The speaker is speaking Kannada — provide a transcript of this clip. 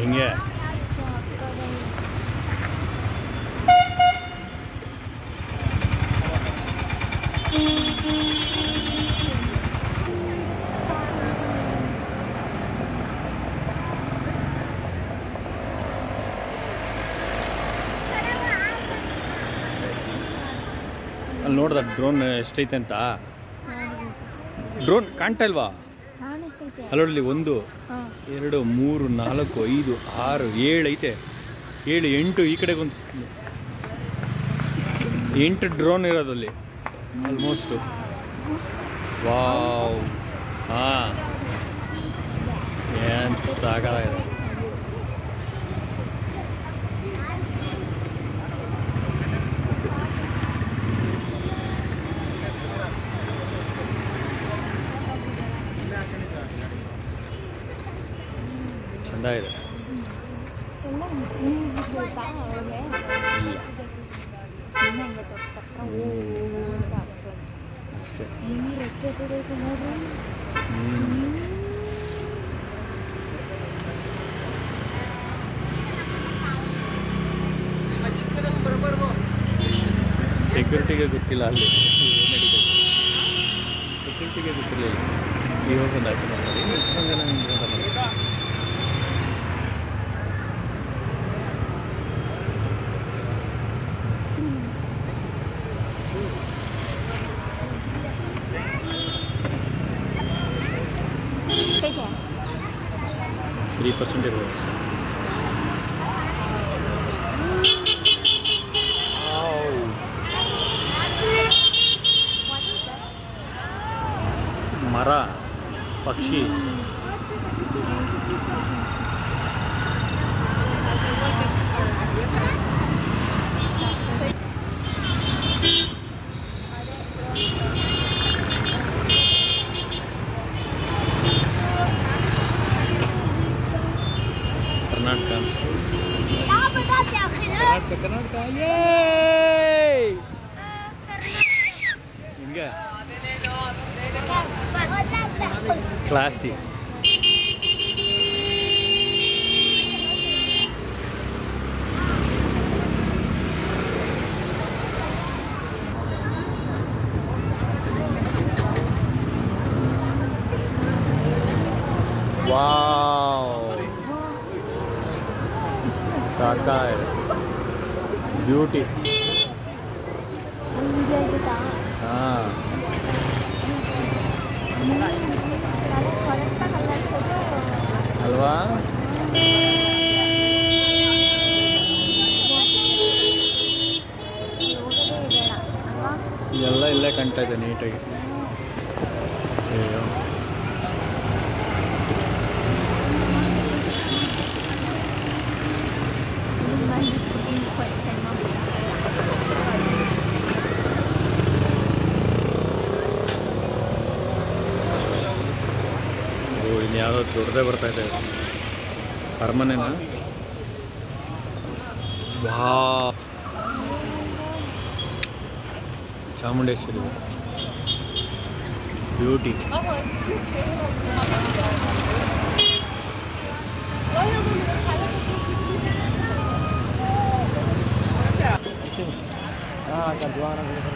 ಹಿಂಗೆ ಅಲ್ಲಿ ನೋಡ್ದ ಡ್ರೋನ್ ಎಷ್ಟೈತೆ ಅಂತ ಡ್ರೋನ್ ಕಾಣ್ತಾ ಇಲ್ವಾ ಕಾಣಿಸ್ತೈತೆ ಅಲ್ಲೊಡ್ಲಿ ಒಂದು ಎರಡು ಮೂರು ನಾಲ್ಕು ಐದು ಆರು ಏಳು ಐತೆ. ಏಳು ಎಂಟು ಈ ಕಡೆಗೆ ಒಂದು ಎಂಟು ಡ್ರೋನ್ ಇರೋದಲ್ಲಿ ಆಲ್ಮೋಸ್ಟು ವಾವ್ ಹಾಂ. ಏನು ಸಾಕಾಗಿದೆ. ಅಂತ ಇದೆ ಸೆಕ್ಯೂರಿಟಿಗೆ ಗೊತ್ತಿಲ್ಲ ಅಲ್ಲಿ. ಸೆಕ್ಯೂರಿಟಿಗೆ ಗೊತ್ತಿರಲಿಲ್ಲ ಇವಾಗ ಒಂದು ಆಚೆ ಮಾಡ್ತಾರೆ थ्री परसेंट मरा पक्षी Karnataka. Karnataka, Karnataka! Enggak. Klasik. Wow. ಸಾಕಾಗಿದೆ ಬ್ಯೂಟಿ. ಹಾಂ. ಅಲ್ವಾ? ಎಲ್ಲ ಇಲ್ಲೇ ಕಾಣ್ತಾ ಇದೆ ನೀಟಾಗಿ ಅಯ್ಯೋ. ಇನ್ನು ಯಾವುದೋ ದೊಡ್ಡದೇ ಬರ್ತಾ ಇದೆ. ಅರಮನೆನ? ವಾ ಚಾಮುಂಡೇಶ್ವರಿ. ಬ್ಯೂಟಿ. ಐದು